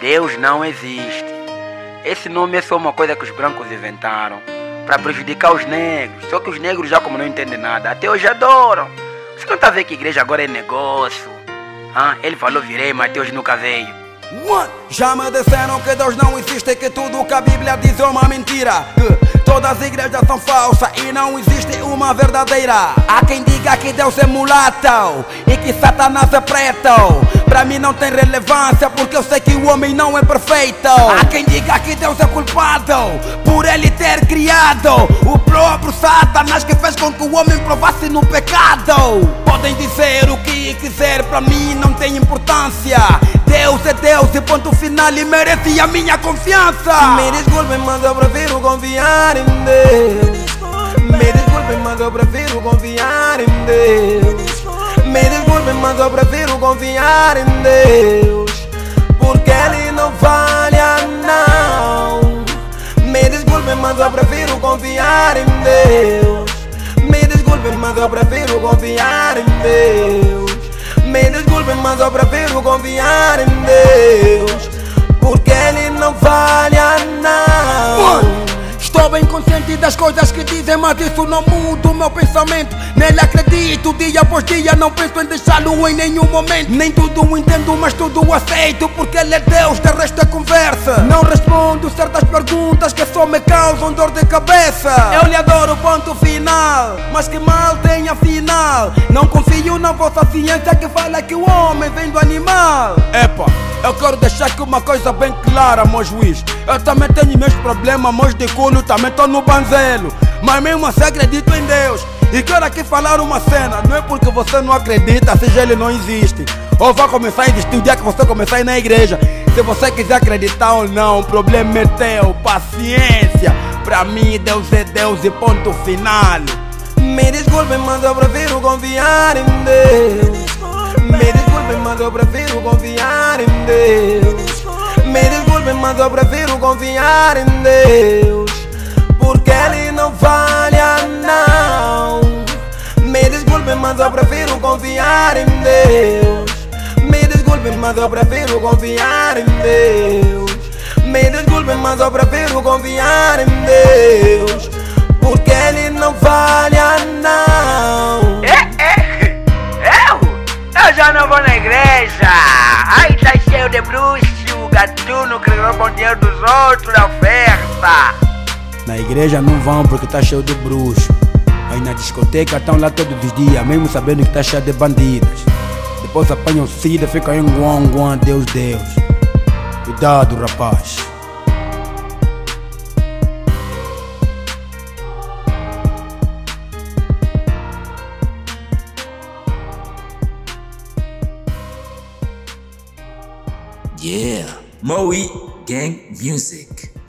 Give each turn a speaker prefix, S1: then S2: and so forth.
S1: Deus não existe. Esse nome é só uma coisa que os brancos inventaram para prejudicar os negros. Só que os negros já como não entendem nada, até hoje adoram. Você não tá vendo que igreja agora é negócio? Ah, ele falou virei, mas até hoje nunca veio.
S2: Já me disseram que Deus não existe, que tudo que a Bíblia diz é uma mentira. Que todas as igrejas são falsas e não existe uma verdadeira. Há quem diga que Deus é mulato e que Satanás é preto. Pra mim não tem relevância porque eu sei que o homem não é perfeito. Há quem diga que Deus é culpado por ele ter criado o próprio Satanás que fez com que o homem provasse no pecado. Podem dizer o que quiser, pra mim não tem importância. Deus é Deus e ponto final e merece a minha confiança.
S3: Me desculpem, mas eu prefiro confiar em Deus. Me desculpem, mas eu prefiro confiar em Deus. Mas eu prefiro confiar em Deus. Porque Ele não falha, não. Me desculpem, mas eu prefiro confiar em Deus. Me desculpem, mas eu prefiro confiar em Deus. Me desculpem, mas eu prefiro confiar em Deus.
S2: Consciente das coisas que dizem, mas isso não muda o meu pensamento. Nele acredito, dia após dia, não penso em deixá-lo em nenhum momento. Nem tudo entendo, mas tudo aceito, porque ele é Deus, de resto é conversa. Não respondo certas perguntas que só me causam dor de cabeça. Eu lhe adoro, ponto final, mas que mal tem afinal. Não confio na vossa ciência que fala que o homem vem do animal. Epa, eu quero deixar aqui uma coisa bem clara, meu juiz. Eu também tenho meus problemas, meus de culo, também tô no banzelo. Mas mesmo assim acredito em Deus. E quero aqui falar uma cena, não é porque você não acredita, seja ele não existe. Ou vai começar a existir o dia que você começar a ir na igreja. Se você quiser acreditar ou não, o problema é teu, paciência. Pra mim, Deus é Deus e ponto final.
S3: Me desculpem, mas eu prefiro confiar em Deus. Mas eu prefiro confiar em Deus. Me desculpem, mas eu prefiro confiar em Deus. Porque Ele não falha, não. Me desculpem, mas eu prefiro confiar em Deus. Me desculpem, mas eu prefiro confiar em Deus. Me desculpem, mas eu prefiro confiar em Deus.
S1: Eu? Eu já não vou na igreja. Ai, tá cheio de bruxo, gatuno que roubam dinheiro dos outros na oferta.
S2: Na igreja não vão porque tá cheio de bruxo. Mas na discoteca estão lá todos os dias, mesmo sabendo que tá cheio de bandidos. Depois apanham sida, ficam em guan, guan, Deus, Deus. Cuidado, rapaz.
S4: Yeah, Moe Gang Music.